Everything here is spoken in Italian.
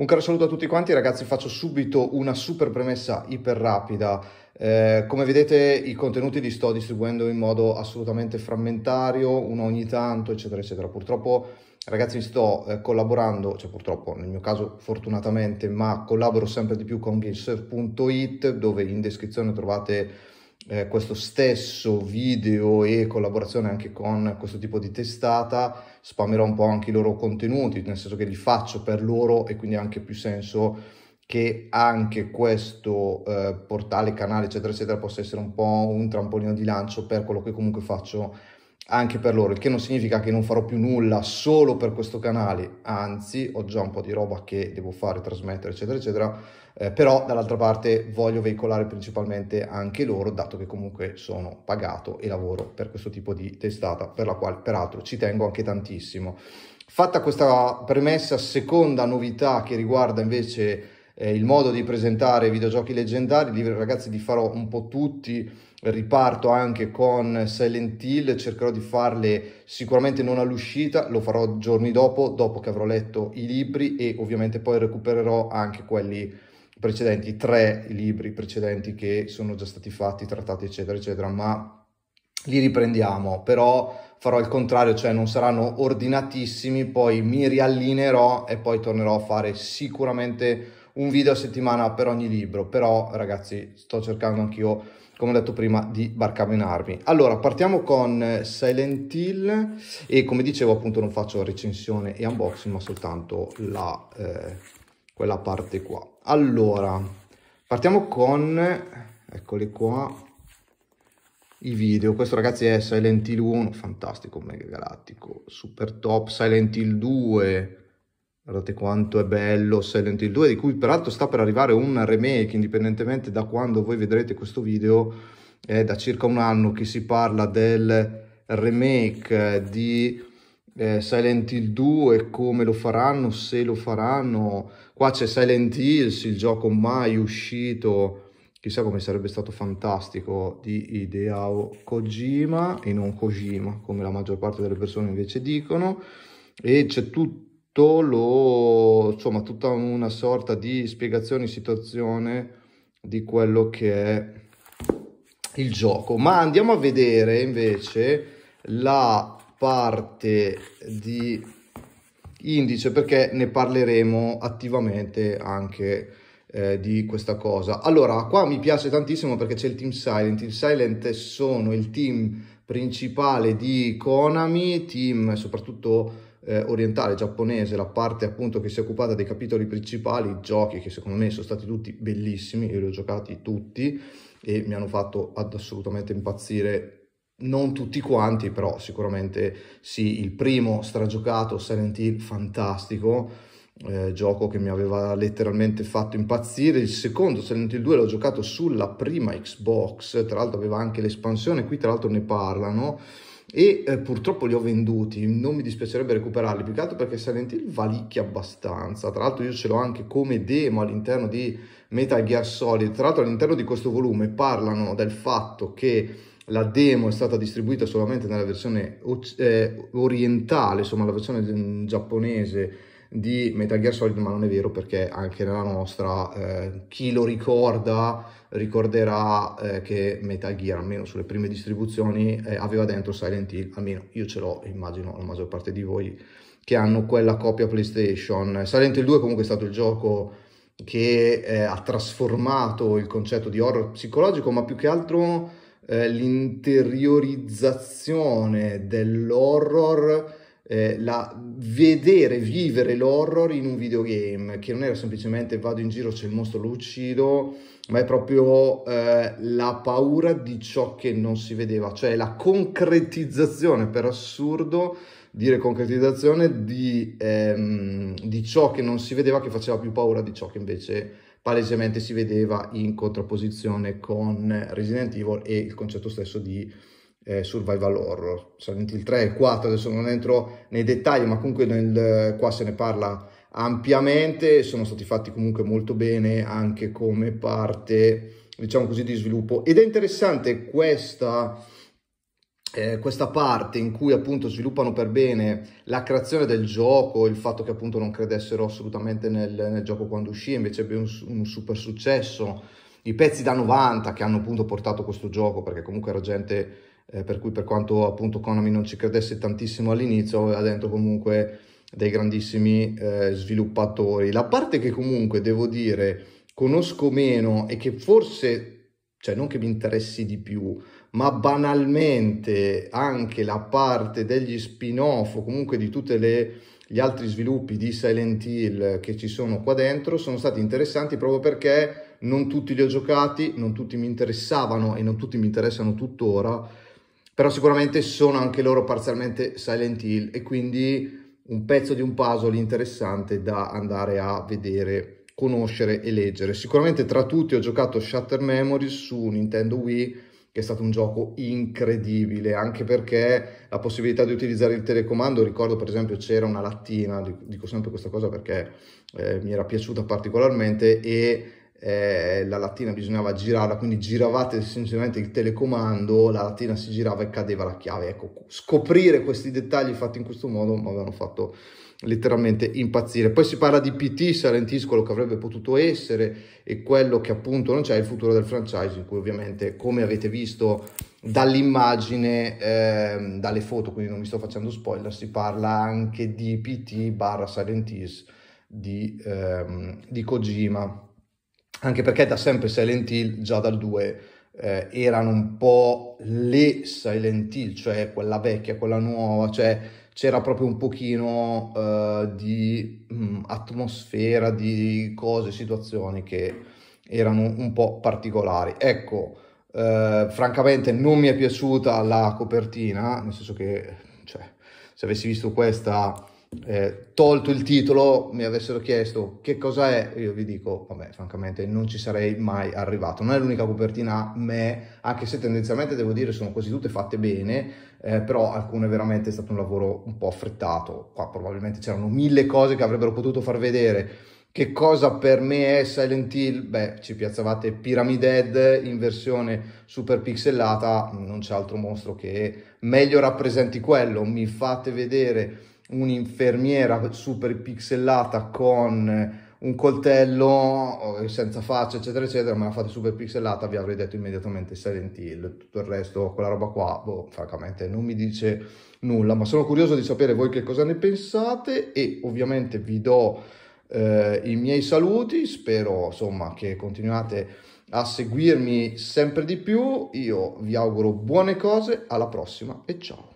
Un caro saluto a tutti quanti ragazzi, faccio subito una super premessa iper rapida. Eh, come vedete i contenuti li sto distribuendo in modo assolutamente frammentario, uno ogni tanto, eccetera, eccetera. Purtroppo ragazzi sto eh, collaborando, cioè purtroppo nel mio caso fortunatamente, ma collaboro sempre di più con Gamesurf.it dove in descrizione trovate eh, questo stesso video e collaborazione anche con questo tipo di testata, spammerò un po' anche i loro contenuti, nel senso che li faccio per loro e quindi ha anche più senso che anche questo eh, portale, canale, eccetera, eccetera, possa essere un po' un trampolino di lancio per quello che comunque faccio anche per loro, il che non significa che non farò più nulla solo per questo canale, anzi ho già un po' di roba che devo fare, trasmettere, eccetera, eccetera, eh, però dall'altra parte voglio veicolare principalmente anche loro, dato che comunque sono pagato e lavoro per questo tipo di testata, per la quale peraltro ci tengo anche tantissimo. Fatta questa premessa, seconda novità che riguarda invece eh, il modo di presentare videogiochi leggendari, li ragazzi li farò un po' tutti, riparto anche con Silent Hill, cercherò di farle sicuramente non all'uscita, lo farò giorni dopo, dopo che avrò letto i libri e ovviamente poi recupererò anche quelli precedenti, tre libri precedenti che sono già stati fatti, trattati eccetera eccetera, ma li riprendiamo, però farò il contrario, cioè non saranno ordinatissimi, poi mi riallinerò e poi tornerò a fare sicuramente un video a settimana per ogni libro, però ragazzi sto cercando anch'io come ho detto prima, di barcamenarmi. Allora, partiamo con Silent Hill e come dicevo appunto non faccio recensione e unboxing, ma soltanto la, eh, quella parte qua. Allora, partiamo con, eccoli qua, i video. Questo ragazzi è Silent Hill 1, fantastico, mega galattico, super top. Silent Hill 2, Guardate quanto è bello Silent Hill 2, di cui peraltro sta per arrivare un remake, indipendentemente da quando voi vedrete questo video, è da circa un anno che si parla del remake di eh, Silent Hill 2, come lo faranno, se lo faranno. Qua c'è Silent Hills, il gioco mai uscito, chissà come sarebbe stato fantastico, di Hideo Kojima, e non Kojima, come la maggior parte delle persone invece dicono. E c'è tutto tutto lo, insomma, tutta una sorta di spiegazione, situazione di quello che è il gioco. Ma andiamo a vedere invece la parte di indice perché ne parleremo attivamente anche eh, di questa cosa. Allora, qua mi piace tantissimo perché c'è il team Silent. Il Silent sono il team principale di Konami, team soprattutto eh, orientale giapponese, la parte appunto che si è occupata dei capitoli principali, giochi che secondo me sono stati tutti bellissimi, io li ho giocati tutti e mi hanno fatto assolutamente impazzire. Non tutti quanti, però sicuramente sì, il primo stragiocato Silent Hill fantastico, eh, gioco che mi aveva letteralmente fatto impazzire, il secondo Silent Hill 2 l'ho giocato sulla prima Xbox, tra l'altro aveva anche l'espansione, qui tra l'altro ne parlano, e eh, purtroppo li ho venduti, non mi dispiacerebbe recuperarli, più che altro perché Silent Hill valicchia abbastanza, tra l'altro io ce l'ho anche come demo all'interno di Metal Gear Solid, tra l'altro all'interno di questo volume parlano del fatto che la demo è stata distribuita solamente nella versione eh, orientale, insomma la versione giapponese di Metal Gear Solid, ma non è vero perché anche nella nostra, eh, chi lo ricorda, ricorderà eh, che Metal Gear, almeno sulle prime distribuzioni, eh, aveva dentro Silent Hill, almeno io ce l'ho, immagino la maggior parte di voi che hanno quella copia PlayStation. Silent Hill 2 comunque è stato il gioco che eh, ha trasformato il concetto di horror psicologico, ma più che altro eh, l'interiorizzazione dell'horror eh, la, vedere, vivere l'horror in un videogame, che non era semplicemente vado in giro, c'è il mostro, lo uccido, ma è proprio eh, la paura di ciò che non si vedeva, cioè la concretizzazione, per assurdo dire concretizzazione, di, ehm, di ciò che non si vedeva, che faceva più paura di ciò che invece palesemente si vedeva in contrapposizione con Resident Evil e il concetto stesso di eh, survival horror. Silent Hill 3 e 4, adesso non entro nei dettagli, ma comunque nel, qua se ne parla ampiamente, sono stati fatti comunque molto bene anche come parte, diciamo così, di sviluppo. Ed è interessante questa eh, questa parte in cui appunto sviluppano per bene la creazione del gioco, il fatto che appunto non credessero assolutamente nel, nel gioco quando uscì, invece ebbe un, un, super successo, i pezzi da 90 che hanno appunto portato questo gioco, perché comunque era gente eh, per cui per quanto appunto Konami non ci credesse tantissimo all'inizio, aveva dentro comunque dei grandissimi eh, sviluppatori. La parte che comunque devo dire conosco meno e che forse, cioè non che mi interessi di più, ma banalmente anche la parte degli spin-off o comunque di tutti gli altri sviluppi di Silent Hill che ci sono qua dentro sono stati interessanti proprio perché non tutti li ho giocati, non tutti mi interessavano e non tutti mi interessano tuttora, però sicuramente sono anche loro parzialmente Silent Hill e quindi un pezzo di un puzzle interessante da andare a vedere, conoscere e leggere. Sicuramente tra tutti ho giocato Shutter Memories su Nintendo Wii che è stato un gioco incredibile, anche perché la possibilità di utilizzare il telecomando, ricordo per esempio c'era una lattina, dico sempre questa cosa perché eh, mi era piaciuta particolarmente e eh, la lattina bisognava girarla, quindi giravate semplicemente il telecomando, la lattina si girava e cadeva la chiave. Ecco, scoprire questi dettagli fatti in questo modo mi avevano fatto letteralmente impazzire. Poi si parla di PT, quello che avrebbe potuto essere e quello che appunto non c'è, il futuro del franchise, in cui ovviamente, come avete visto dall'immagine, eh, dalle foto, quindi non mi sto facendo spoiler, si parla anche di PT barra Silent Hill di, ehm, di Kojima, anche perché da sempre Silent Hill, già dal 2, eh, erano un po' le Silent Hill, cioè quella vecchia, quella nuova, cioè c'era proprio un pochino uh, di mh, mm, atmosfera, di cose, situazioni che erano un po' particolari. Ecco, uh, francamente non mi è piaciuta la copertina, nel senso che cioè, se avessi visto questa eh, tolto il titolo, mi avessero chiesto che cosa è, io vi dico, vabbè, francamente non ci sarei mai arrivato. Non è l'unica copertina me, anche se tendenzialmente devo dire sono quasi tutte fatte bene, eh, però alcune veramente è stato un lavoro un po' affrettato. Qua probabilmente c'erano mille cose che avrebbero potuto far vedere. Che cosa per me è Silent Hill? Beh, ci piazzavate Pyramid Head in versione super pixelata, non c'è altro mostro che meglio rappresenti quello. Mi fate vedere un'infermiera super pixelata con un coltello senza faccia eccetera eccetera me la fate super pixelata vi avrei detto immediatamente Silent Hill. Tutto il resto quella roba qua boh, francamente non mi dice nulla ma sono curioso di sapere voi che cosa ne pensate e ovviamente vi do eh, i miei saluti. Spero insomma che continuate a seguirmi sempre di più. Io vi auguro buone cose alla prossima e ciao